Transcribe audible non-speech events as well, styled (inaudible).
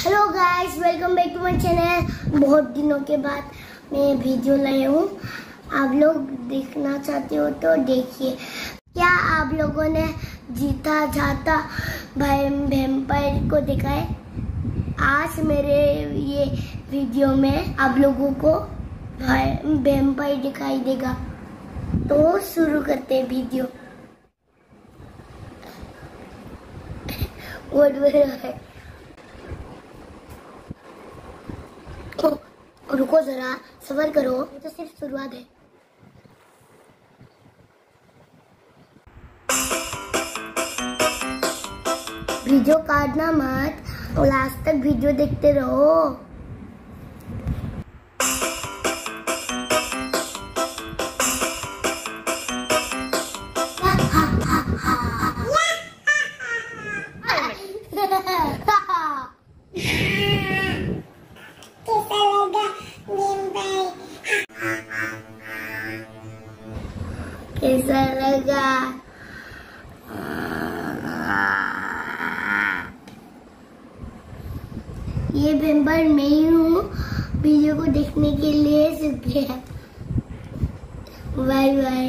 Hello guys welcome back to my channel बहुत दिनों के बाद मैं वीडियो लाया हूँ। आप लोग देखना चाहते हो तो देखिए। क्या आप लोगों ने जीता जाता भाई वेम्पायर को देखा है? आज मेरे ये वीडियो में आप लोगों को वेम्पायर दिखाई देगा। तो शुरू करते हैं वीडियो बड़ा है तो रुको जरा सबर करो ये तो सिर्फ़ शुरुआत है। वीडियो काटना मत और लास्ट तक वीडियो देखते रहो। (laughs) कैसा लगा ये मेंबर मैं ही हूँ वीडियो को देखने के लिए शुक्रिया बाय बाय।